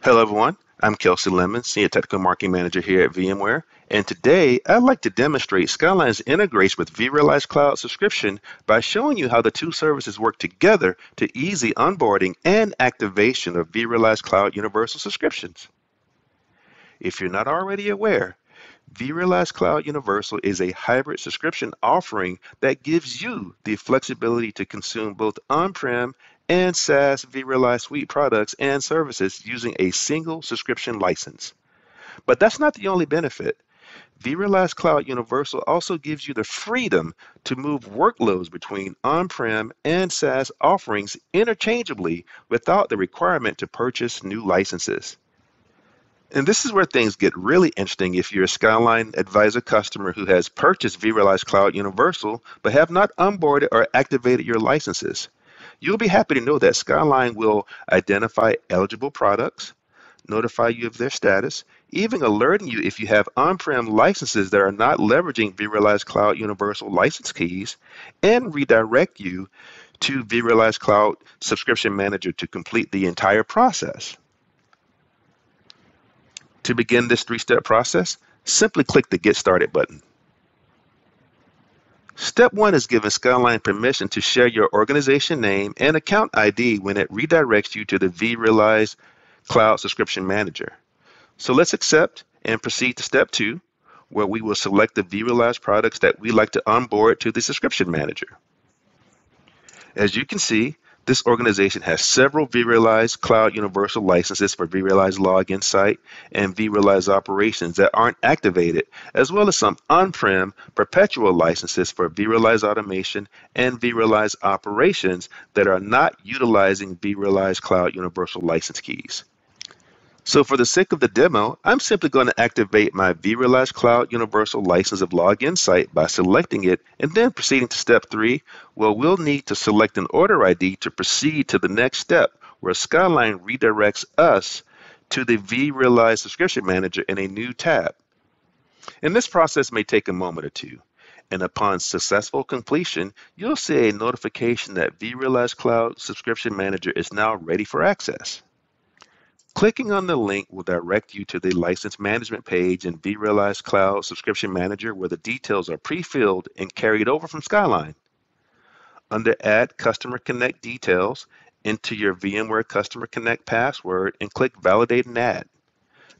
Hello, everyone. I'm Kelcey Lemon, Senior Technical Marketing Manager here at VMware. And today, I'd like to demonstrate Skyline's integration with vRealize Cloud Subscription by showing you how the two services work together to ease the onboarding and activation of vRealize Cloud Universal subscriptions. If you're not already aware, vRealize Cloud Universal is a hybrid subscription offering that gives you the flexibility to consume both on-prem and SaaS vRealize Suite products and services using a single subscription license. But that's not the only benefit. vRealize Cloud Universal also gives you the freedom to move workloads between on-prem and SaaS offerings interchangeably without the requirement to purchase new licenses. And this is where things get really interesting if you're a Skyline Advisor customer who has purchased vRealize Cloud Universal but have not onboarded or activated your licenses. You'll be happy to know that Skyline will identify eligible products, notify you of their status, even alerting you if you have on-prem licenses that are not leveraging vRealize Cloud Universal license keys, and redirect you to vRealize Cloud Subscription Manager to complete the entire process. To begin this three-step process, simply click the Get Started button. Step 1 is giving Skyline permission to share your organization name and account ID when it redirects you to the vRealize Cloud Subscription Manager. So let's accept and proceed to Step 2, where we will select the vRealize products that we like to onboard to the Subscription Manager. As you can see, this organization has several vRealize Cloud Universal licenses for vRealize Log Insight and vRealize Operations that aren't activated, as well as some on-prem perpetual licenses for vRealize Automation and vRealize Operations that are not utilizing vRealize Cloud Universal license keys. So for the sake of the demo, I'm simply going to activate my vRealize Cloud Universal License of Log Insight by selecting it and then proceeding to step three. Well, we'll need to select an order ID to proceed to the next step where Skyline redirects us to the vRealize Subscription Manager in a new tab. And this process may take a moment or two. And upon successful completion, you'll see a notification that vRealize Cloud Subscription Manager is now ready for access. Clicking on the link will direct you to the license management page in vRealize Cloud Subscription Manager where the details are pre-filled and carried over from Skyline. Under Add Customer Connect Details, enter your VMware Customer Connect password and click Validate and Add.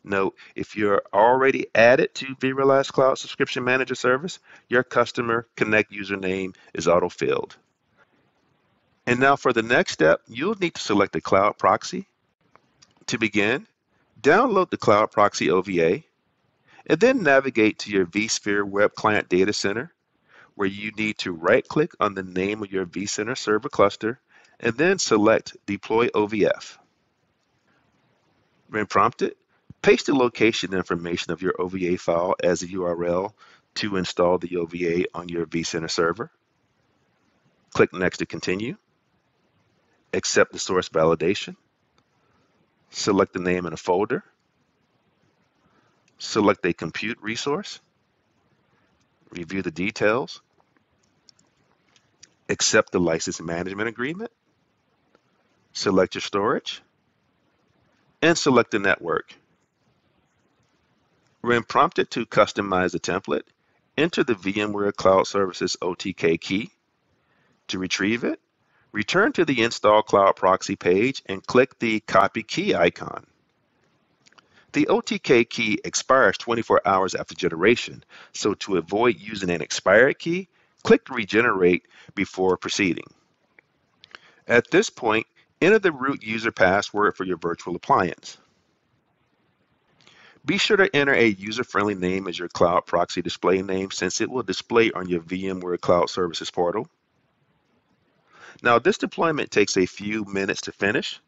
Note, if you're already added to vRealize Cloud Subscription Manager service, your Customer Connect username is auto-filled. And now for the next step, you'll need to select a cloud proxy to begin, download the Cloud Proxy OVA and then navigate to your vSphere Web Client Data Center where you need to right click on the name of your vCenter server cluster and then select Deploy OVF. When prompted, paste the location information of your OVA file as a URL to install the OVA on your vCenter server. Click Next to continue. Accept the source validation select the name in a folder, select a compute resource, review the details, accept the license management agreement, select your storage, and select the network. When prompted to customize the template, enter the VMware Cloud Services OTK key. To retrieve it, Return to the Install Cloud Proxy page and click the Copy Key icon. The OTK key expires 24 hours after generation, so to avoid using an expired key, click Regenerate before proceeding. At this point, enter the root user password for your virtual appliance. Be sure to enter a user-friendly name as your Cloud Proxy display name since it will display on your VMware Cloud Services portal. Now, this deployment takes a few minutes to finish.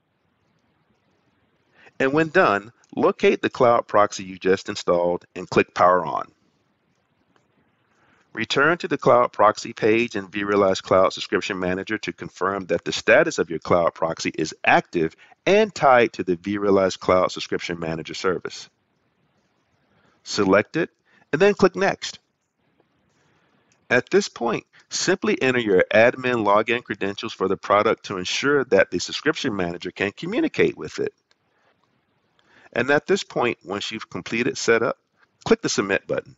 And when done, locate the cloud proxy you just installed and click Power On. Return to the Cloud Proxy page in vRealize Cloud Subscription Manager to confirm that the status of your Cloud Proxy is active and tied to the vRealize Cloud Subscription Manager service. Select it and then click Next. At this point, simply enter your admin login credentials for the product to ensure that the subscription manager can communicate with it. And at this point, once you've completed setup, click the Submit button.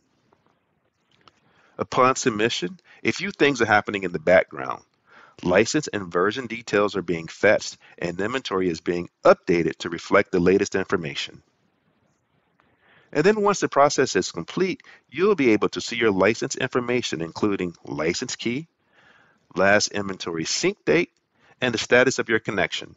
Upon submission, a few things are happening in the background. License and version details are being fetched and inventory is being updated to reflect the latest information. And then once the process is complete, you'll be able to see your license information, including license key, last inventory sync date, and the status of your connection.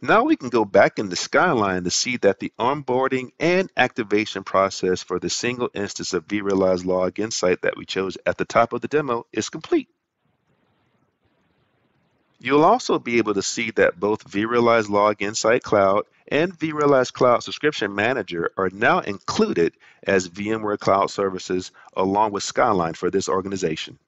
Now we can go back in the Skyline to see that the onboarding and activation process for the single instance of vRealize Log Insight that we chose at the top of the demo is complete. You'll also be able to see that both vRealize Log Insight Cloud and vRealize Cloud Subscription Manager are now included as VMware Cloud Services along with Skyline for this organization.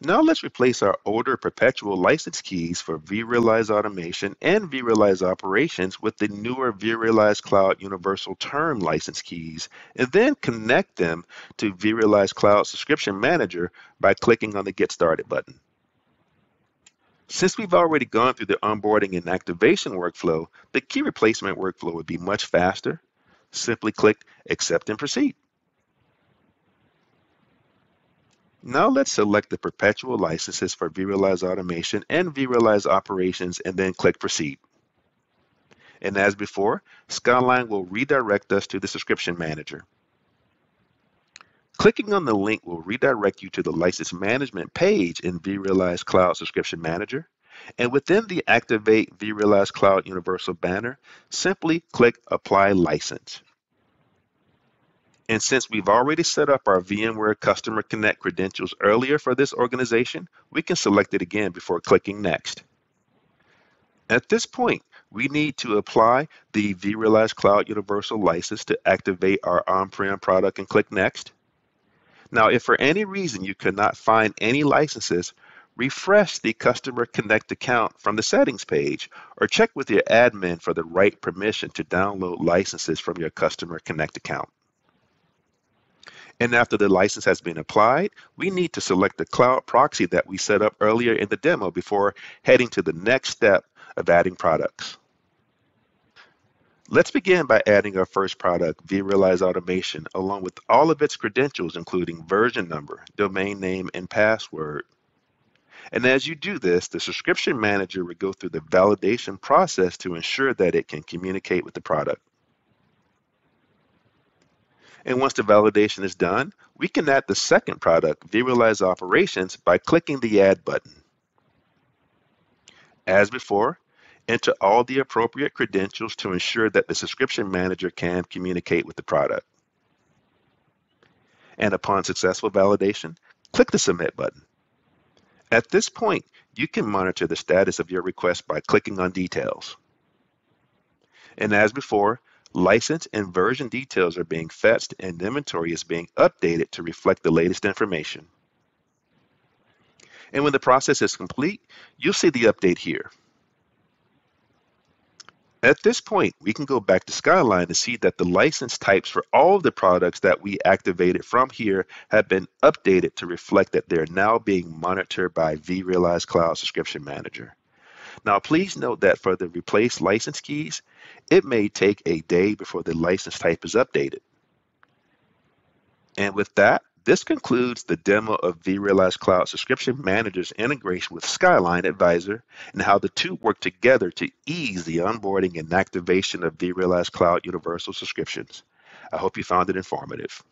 Now let's replace our older perpetual license keys for vRealize Automation and vRealize Operations with the newer vRealize Cloud Universal Term license keys, and then connect them to vRealize Cloud Subscription Manager by clicking on the Get Started button. Since we've already gone through the onboarding and activation workflow, the key replacement workflow would be much faster. Simply click Accept and Proceed. Now let's select the perpetual licenses for vRealize Automation and vRealize Operations and then click Proceed. And as before, Skyline will redirect us to the Subscription Manager. Clicking on the link will redirect you to the license management page in vRealize Cloud Subscription Manager. And within the Activate vRealize Cloud Universal banner, simply click Apply License. And since we've already set up our VMware Customer Connect credentials earlier for this organization, we can select it again before clicking Next. At this point, we need to apply the vRealize Cloud Universal license to activate our on-prem product and click Next. Now, if for any reason you cannot find any licenses, refresh the Customer Connect account from the settings page or check with your admin for the right permission to download licenses from your Customer Connect account. And after the license has been applied, we need to select the cloud proxy that we set up earlier in the demo before heading to the next step of adding products. Let's begin by adding our first product, vRealize Automation, along with all of its credentials, including version number, domain name, and password. And as you do this, the subscription manager will go through the validation process to ensure that it can communicate with the product. And once the validation is done, we can add the second product, vRealize Operations, by clicking the Add button. As before, enter all the appropriate credentials to ensure that the subscription manager can communicate with the product. And upon successful validation, click the Submit button. At this point, you can monitor the status of your request by clicking on Details. And as before, License and version details are being fetched and inventory is being updated to reflect the latest information. And when the process is complete, you'll see the update here. At this point, we can go back to Skyline to see that the license types for all of the products that we activated from here have been updated to reflect that they're now being monitored by vRealize Cloud Subscription Manager. Now, please note that for the replace license keys, it may take a day before the license type is updated. And with that, this concludes the demo of vRealize Cloud Subscription Manager's integration with Skyline Advisor and how the two work together to ease the onboarding and activation of vRealize Cloud Universal subscriptions. I hope you found it informative.